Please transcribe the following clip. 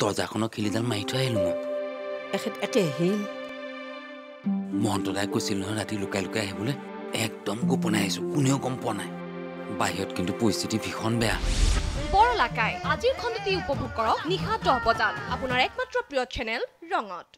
দৰ্জাখনৰ খিলিডাল মাৰি থৈ আহিলো মই। মহন্তদাই কৈছিল নহয় ৰাতি লুকাই লুকাই আহিবলৈ। একদম গোপনে আহিছো কোনেও গম পোৱা নাই। বাহিৰত কিন্তু পৰিস্থিতি ভীষণ বেয়া। বৰলাকাই আজিৰ খণ্ডটি উপভোগ কৰক নিশা দহ বজাত। আপোনাৰ একমাত্ৰ প্ৰিয় চেনেল ৰঙত।